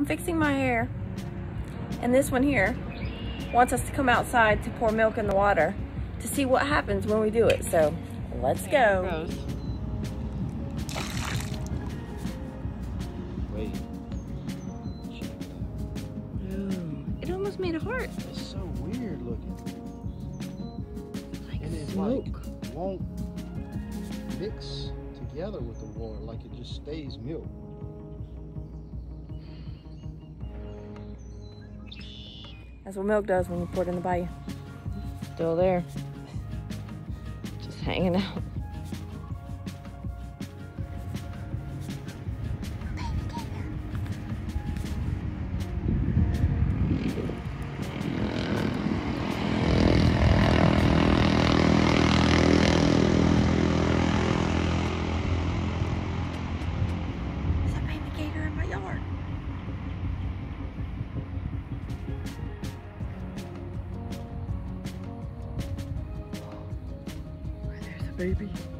I'm fixing my hair. And this one here wants us to come outside to pour milk in the water to see what happens when we do it. So let's go. Wait. Check it almost made a heart. It's so weird looking. Like And it's smoke. like won't mix together with the water, like it just stays milk. That's what milk does when you pour it in the bayou. Still there. Just hanging out. There's a baby gator in my yard. Baby.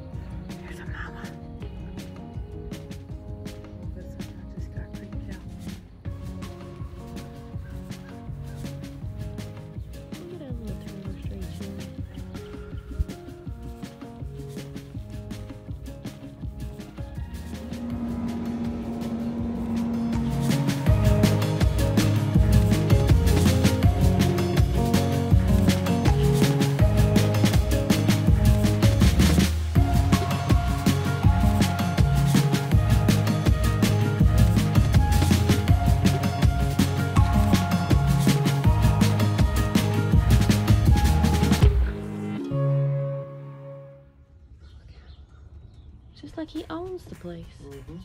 Just like he owns the place. Mm-hmm.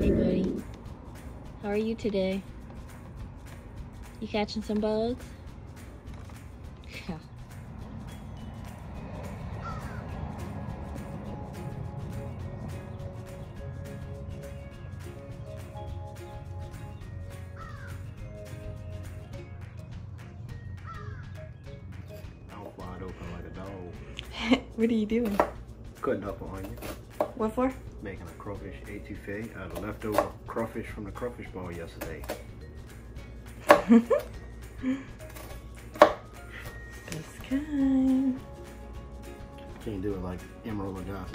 Hey, buddy. How are you today? You catching some bugs? Yeah. Mouth wide open like a dog. what are you doing? Cutting up an onion. What for? Making a crawfish etouffee out of leftover crawfish from the crawfish ball yesterday. This kind. Can't do it like Emeril Lagasse.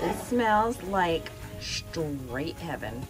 This smells like straight heaven.